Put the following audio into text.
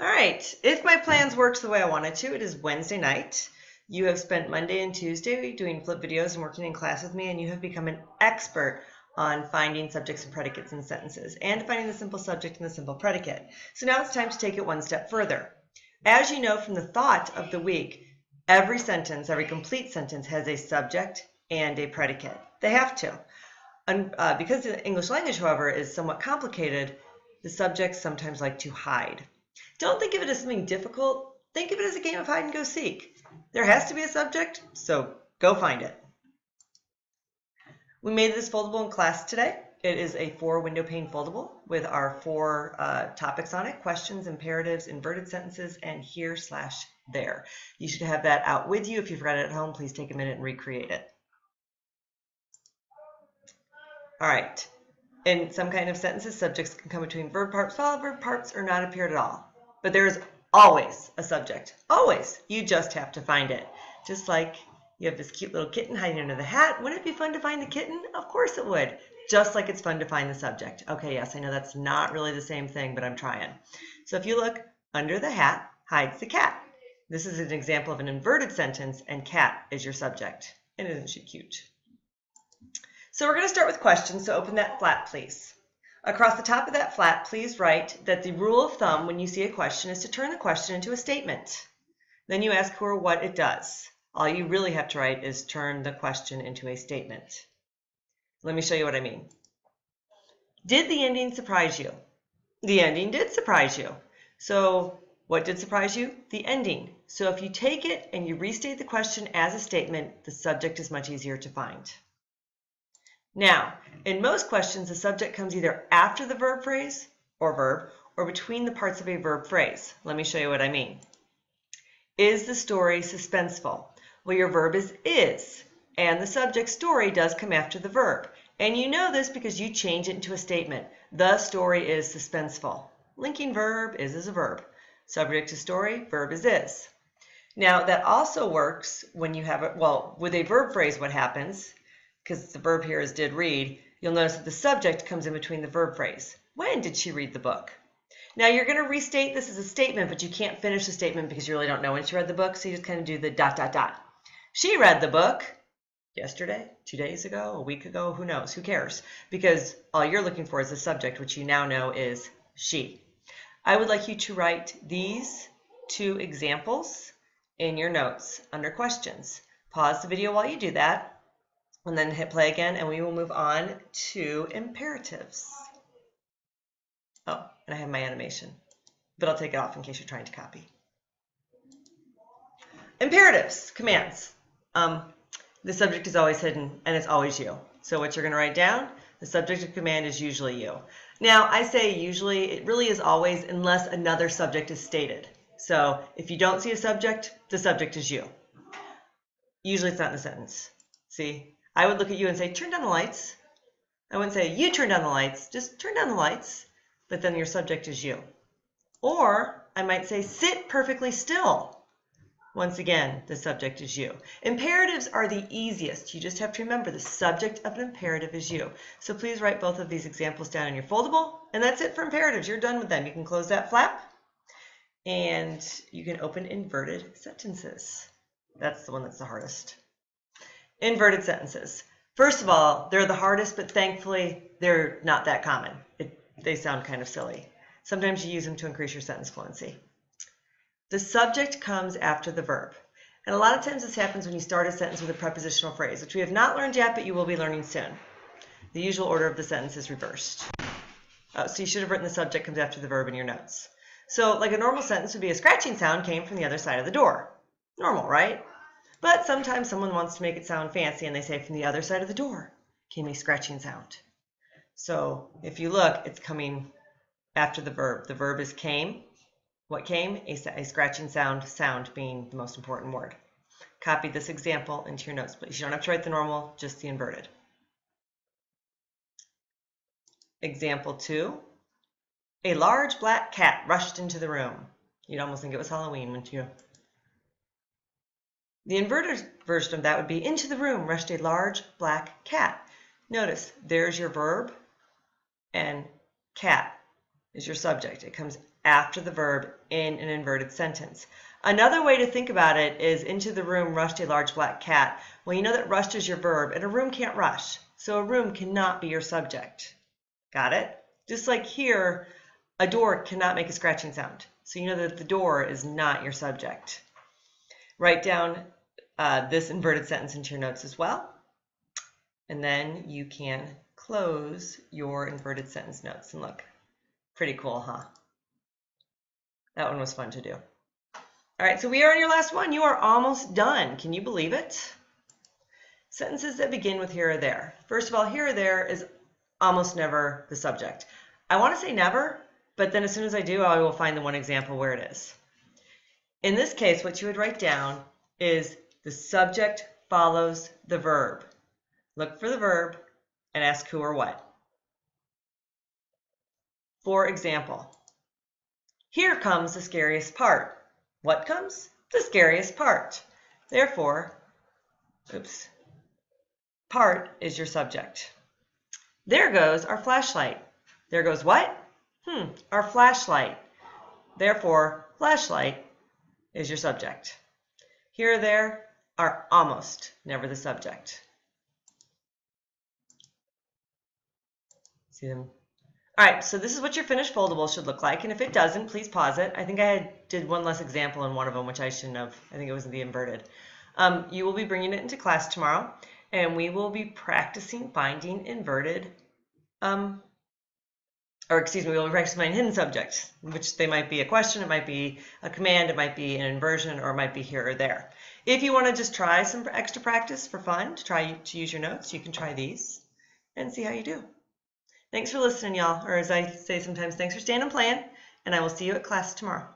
All right, if my plans works the way I wanted to, it is Wednesday night. You have spent Monday and Tuesday doing flip videos and working in class with me, and you have become an expert on finding subjects and predicates in sentences and finding the simple subject and the simple predicate. So now it's time to take it one step further. As you know from the thought of the week, every sentence, every complete sentence has a subject and a predicate. They have to. And, uh, because the English language, however, is somewhat complicated, the subjects sometimes like to hide. Don't think of it as something difficult. Think of it as a game of hide and go seek. There has to be a subject, so go find it. We made this foldable in class today. It is a four window pane foldable with our four uh, topics on it, questions, imperatives, inverted sentences, and here slash there. You should have that out with you. If you've read it at home, please take a minute and recreate it. All right. In some kind of sentences, subjects can come between verb parts, while verb parts, or not appear at all. But there is always a subject. Always. You just have to find it. Just like you have this cute little kitten hiding under the hat. Wouldn't it be fun to find the kitten? Of course it would. Just like it's fun to find the subject. Okay, yes, I know that's not really the same thing, but I'm trying. So if you look, under the hat hides the cat. This is an example of an inverted sentence, and cat is your subject. And isn't she cute? So we're going to start with questions, so open that flap, please. Across the top of that flat, please write that the rule of thumb when you see a question is to turn the question into a statement. Then you ask who or what it does. All you really have to write is turn the question into a statement. Let me show you what I mean. Did the ending surprise you? The ending did surprise you. So what did surprise you? The ending. So if you take it and you restate the question as a statement, the subject is much easier to find. Now, in most questions, the subject comes either after the verb phrase or verb or between the parts of a verb phrase. Let me show you what I mean. Is the story suspenseful? Well, your verb is is, and the subject story does come after the verb. And you know this because you change it into a statement. The story is suspenseful. Linking verb is is a verb. Subject to story, verb is is. Now, that also works when you have, a, well, with a verb phrase, what happens, because the verb here is did read, you'll notice that the subject comes in between the verb phrase. When did she read the book? Now you're going to restate this as a statement, but you can't finish the statement because you really don't know when she read the book, so you just kind of do the dot, dot, dot. She read the book yesterday, two days ago, a week ago, who knows, who cares? Because all you're looking for is the subject, which you now know is she. I would like you to write these two examples in your notes under questions. Pause the video while you do that, and then hit play again, and we will move on to imperatives. Oh, and I have my animation, but I'll take it off in case you're trying to copy. Imperatives, commands. Um, the subject is always hidden, and it's always you. So what you're going to write down, the subject of command is usually you. Now, I say usually, it really is always unless another subject is stated. So if you don't see a subject, the subject is you. Usually it's not in the sentence. See, I would look at you and say, turn down the lights. I wouldn't say, you turn down the lights, just turn down the lights but then your subject is you. Or I might say sit perfectly still. Once again, the subject is you. Imperatives are the easiest. You just have to remember the subject of an imperative is you. So please write both of these examples down in your foldable. And that's it for imperatives. You're done with them. You can close that flap. And you can open inverted sentences. That's the one that's the hardest. Inverted sentences. First of all, they're the hardest, but thankfully they're not that common. It they sound kind of silly. Sometimes you use them to increase your sentence fluency. The subject comes after the verb. And a lot of times this happens when you start a sentence with a prepositional phrase, which we have not learned yet, but you will be learning soon. The usual order of the sentence is reversed. Uh, so you should have written the subject comes after the verb in your notes. So like a normal sentence would be a scratching sound came from the other side of the door. Normal, right? But sometimes someone wants to make it sound fancy and they say from the other side of the door came a scratching sound. So if you look, it's coming after the verb. The verb is came. What came? A, a scratching sound, sound being the most important word. Copy this example into your notes, please. You don't have to write the normal, just the inverted. Example two. A large black cat rushed into the room. You'd almost think it was Halloween, wouldn't you? The inverted version of that would be into the room rushed a large black cat. Notice there's your verb and cat is your subject. It comes after the verb in an inverted sentence. Another way to think about it is into the room rushed a large black cat. Well, you know that rushed is your verb, and a room can't rush. So a room cannot be your subject. Got it? Just like here, a door cannot make a scratching sound. So you know that the door is not your subject. Write down uh, this inverted sentence into your notes as well. And then you can close your inverted sentence notes. And look, pretty cool, huh? That one was fun to do. All right, so we are on your last one. You are almost done. Can you believe it? Sentences that begin with here or there. First of all, here or there is almost never the subject. I want to say never, but then as soon as I do, I will find the one example where it is. In this case, what you would write down is the subject follows the verb. Look for the verb and ask who or what. For example, here comes the scariest part. What comes? The scariest part. Therefore, oops, part is your subject. There goes our flashlight. There goes what? Hmm, our flashlight. Therefore, flashlight is your subject. Here or there are almost never the subject. See them all right, so this is what your finished foldable should look like. And if it doesn't, please pause it. I think I did one less example in one of them, which I shouldn't have. I think it was the inverted. Um, you will be bringing it into class tomorrow, and we will be practicing finding inverted, um, or excuse me, we will be practicing finding hidden subjects, which they might be a question, it might be a command, it might be an inversion, or it might be here or there. If you want to just try some extra practice for fun, to try to use your notes, you can try these and see how you do. Thanks for listening, y'all. Or as I say sometimes, thanks for staying and playing. And I will see you at class tomorrow.